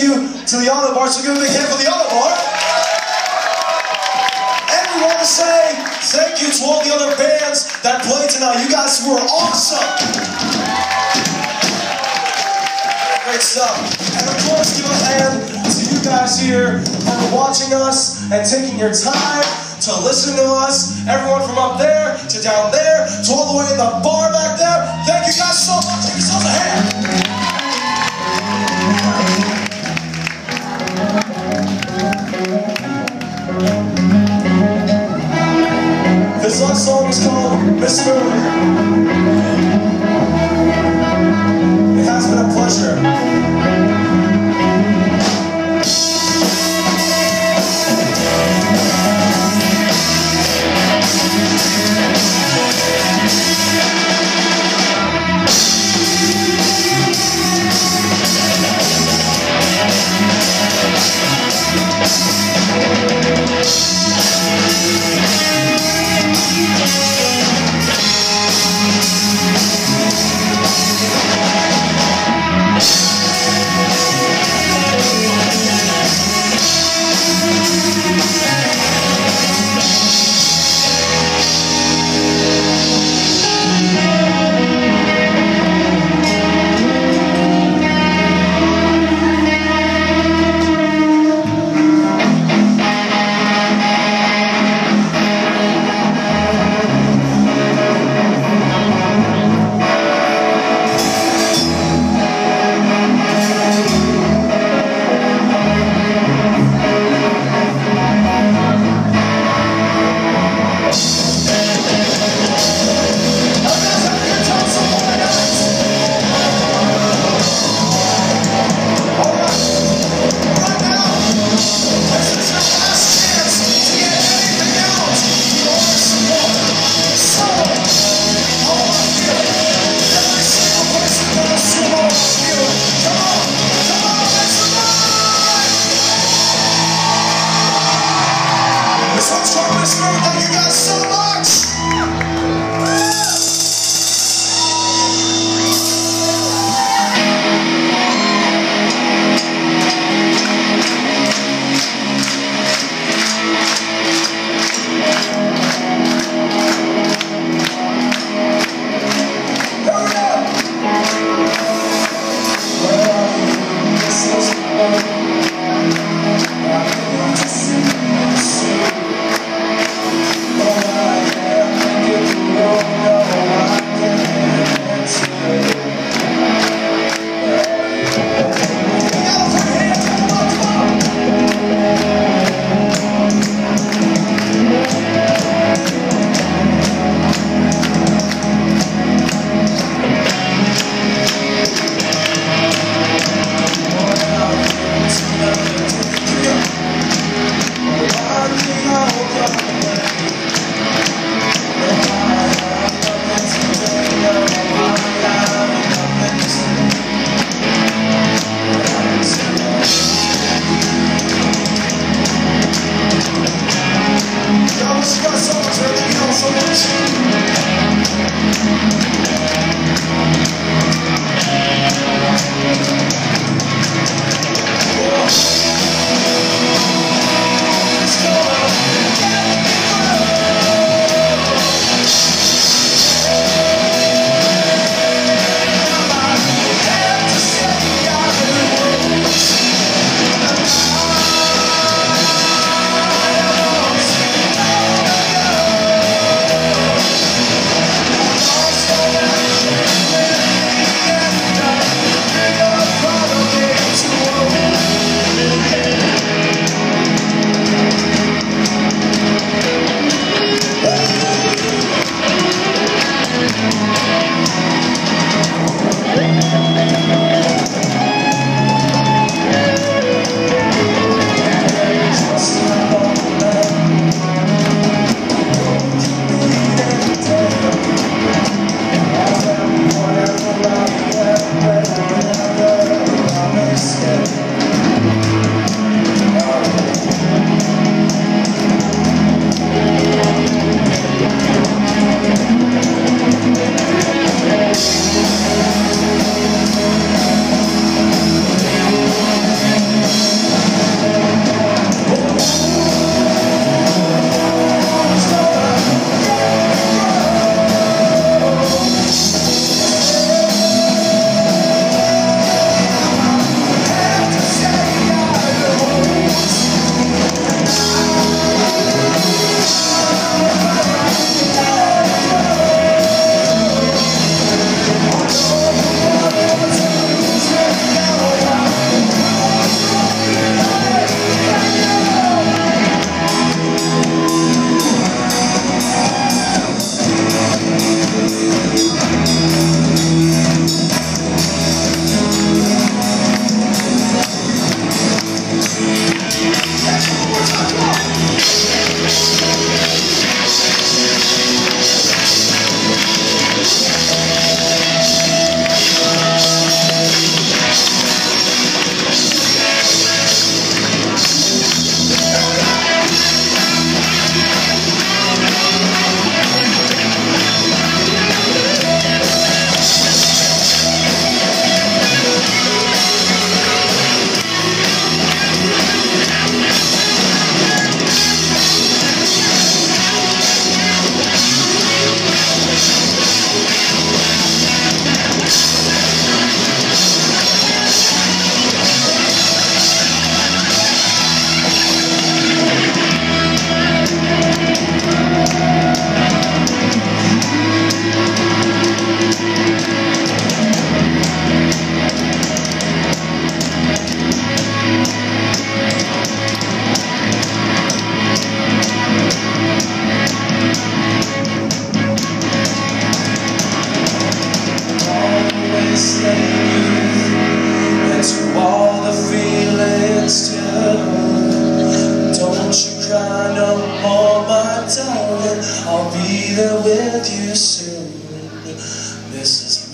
thank you to the Ottobar. So give a big hand for the Ottobar. And we want to say thank you to all the other bands that played tonight. You guys were awesome. Great stuff. And of course, give a hand to you guys here for watching us and taking your time to listen to us. Everyone from up there to down there to all the way in the bar back there. Thank you guys so much. Give yourselves a hand. with you soon. This is